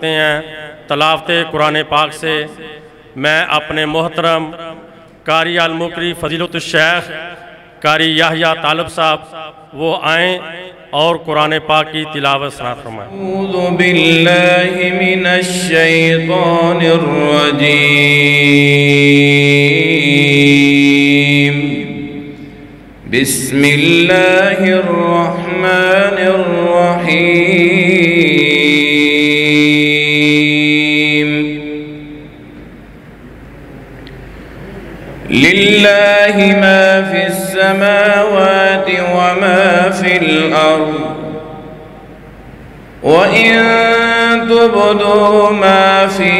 کرتے ہیں۔ تلاوت قرآن پاک سے میں اپنے محترم قاری المقری فضیلت الشیخ قاری یحییٰ طالب صاحب وہ آئیں اور قرآن پاک کی تلاوت سنا فرمائیں۔ أعوذ بالله من الشيطان الرجيم۔ بسم الله الرحمن الرحيم۔ الرحيم. لله ما في السماوات وما في الأرض. وإن تبدوا ما في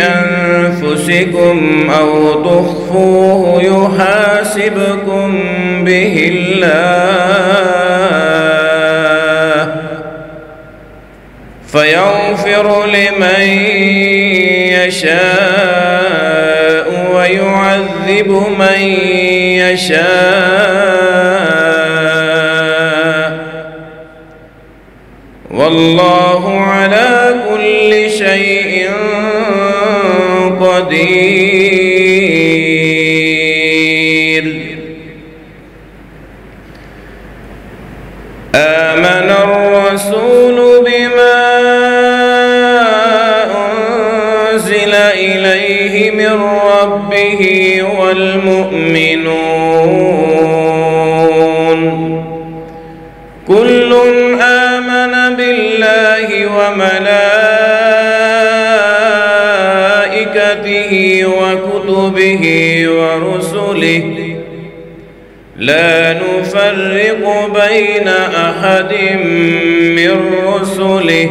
أنفسكم أو تخفوه يحاسبكم به الله. فيغفر لمن يشاء ويعذب من يشاء. والله على كل شيء أنزل إليه من ربه والمؤمنون. كل آمن بالله وملائكته وكتبه ورسله. لا نفرق بين أحد من رسله.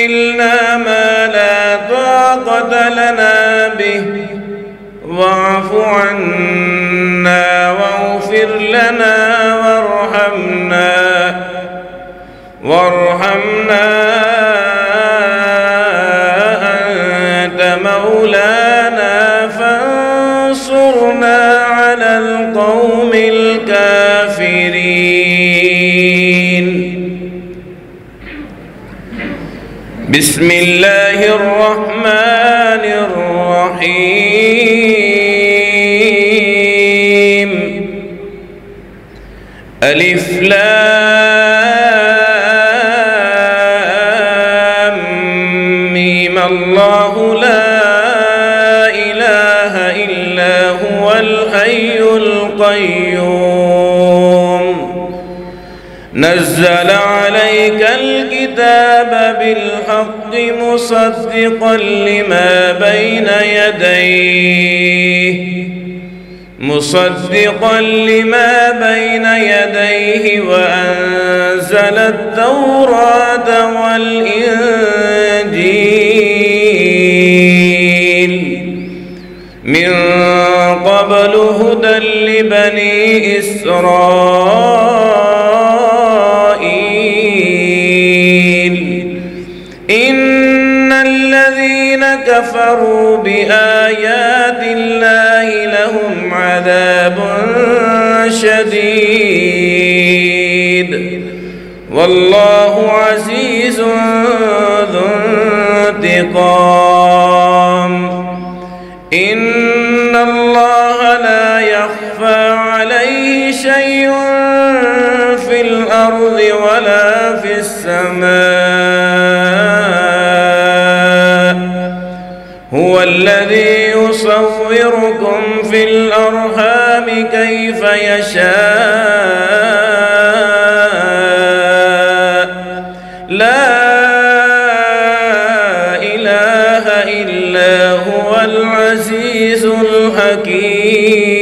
تحملنا ما لا طاقة لنا به واعف عنا واغفر لنا وارحمنا وارحمنا أنت مولانا فانصرنا على القوم الكافرين بسم الله الرحمن الرحيم. ألف لام ميم. الله نزل عليك الكتاب بالحق مصدقا لما بين يديه مصدقا لما بين يديه وأنزل التوراة والإنجيل. عذاب شديد. والله عزيز ذو انتقام. إن الله لا يخفى عليه شيء في الأرض ولا في السماء. هو الذي يصوركم في الأرحام كيف يشاء. لا إله إلا هو العزيز الحكيم.